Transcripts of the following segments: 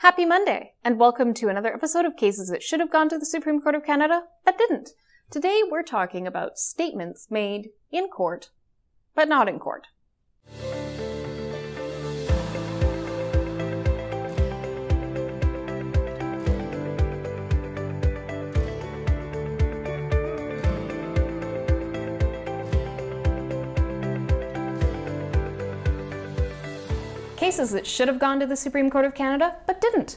Happy Monday, and welcome to another episode of Cases That Should Have Gone to the Supreme Court of Canada but didn't. Today we're talking about statements made in court, but not in court. Cases that should have gone to the Supreme Court of Canada but didn't.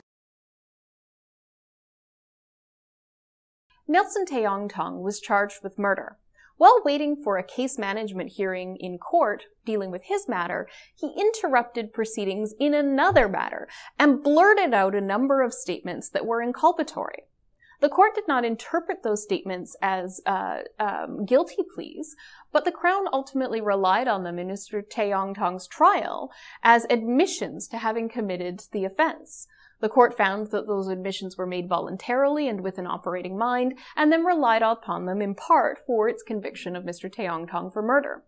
Nelson Teong Tong was charged with murder. While waiting for a case management hearing in court dealing with his matter, he interrupted proceedings in another matter and blurted out a number of statements that were inculpatory. The court did not interpret those statements as uh, um, guilty pleas, but the Crown ultimately relied on them in Mr. Teong Tong's trial as admissions to having committed the offense. The court found that those admissions were made voluntarily and with an operating mind, and then relied upon them in part for its conviction of Mr. Teong Tong for murder.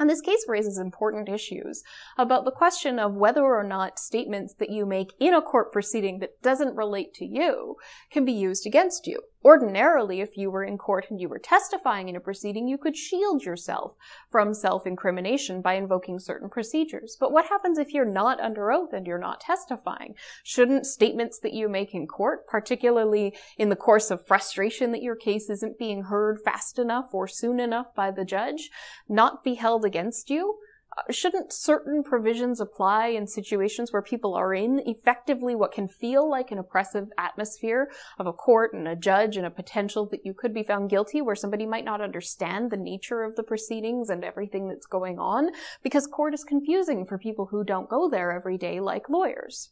And this case raises important issues about the question of whether or not statements that you make in a court proceeding that doesn't relate to you can be used against you. Ordinarily, if you were in court and you were testifying in a proceeding, you could shield yourself from self-incrimination by invoking certain procedures. But what happens if you're not under oath and you're not testifying? Shouldn't statements that you make in court, particularly in the course of frustration that your case isn't being heard fast enough or soon enough by the judge, not be held against you? Shouldn't certain provisions apply in situations where people are in effectively what can feel like an oppressive atmosphere of a court and a judge and a potential that you could be found guilty where somebody might not understand the nature of the proceedings and everything that's going on because court is confusing for people who don't go there every day like lawyers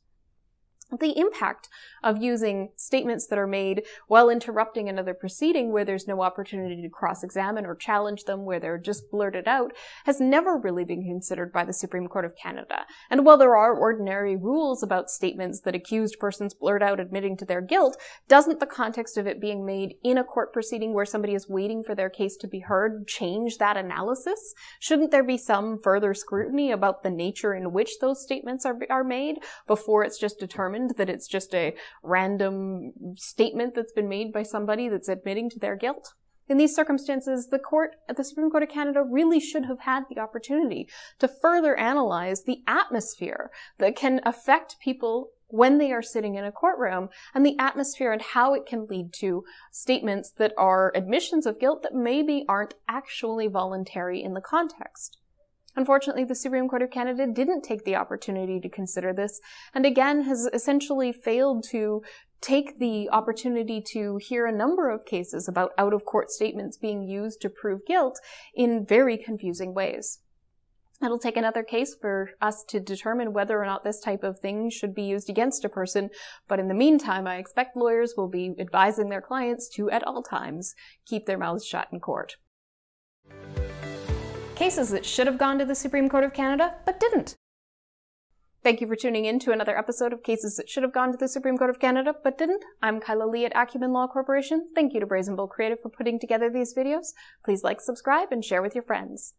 the impact of using statements that are made while interrupting another proceeding where there's no opportunity to cross-examine or challenge them, where they're just blurted out, has never really been considered by the Supreme Court of Canada. And while there are ordinary rules about statements that accused persons blurt out admitting to their guilt, doesn't the context of it being made in a court proceeding where somebody is waiting for their case to be heard change that analysis? Shouldn't there be some further scrutiny about the nature in which those statements are, are made before it's just determined determined that it's just a random statement that's been made by somebody that's admitting to their guilt. In these circumstances, the court at the Supreme Court of Canada really should have had the opportunity to further analyze the atmosphere that can affect people when they are sitting in a courtroom and the atmosphere and how it can lead to statements that are admissions of guilt that maybe aren't actually voluntary in the context. Unfortunately, the Supreme Court of Canada didn't take the opportunity to consider this, and again has essentially failed to take the opportunity to hear a number of cases about out of court statements being used to prove guilt in very confusing ways. It'll take another case for us to determine whether or not this type of thing should be used against a person, but in the meantime, I expect lawyers will be advising their clients to, at all times, keep their mouths shut in court cases that should have gone to the Supreme Court of Canada but didn't. Thank you for tuning in to another episode of Cases That Should Have Gone to the Supreme Court of Canada but Didn't. I'm Kyla Lee at Acumen Law Corporation. Thank you to Brazen Bull Creative for putting together these videos. Please like, subscribe, and share with your friends.